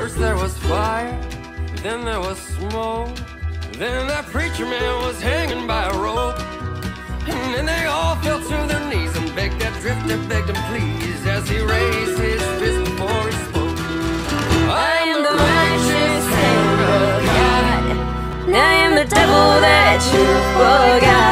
First there was fire, then there was smoke. Then that preacher man was hanging by a rope. And then they all fell to their knees and begged that drifter, begged him please, as he raised his fist before he spoke. I am the righteous hand of God. I am the devil that you forgot.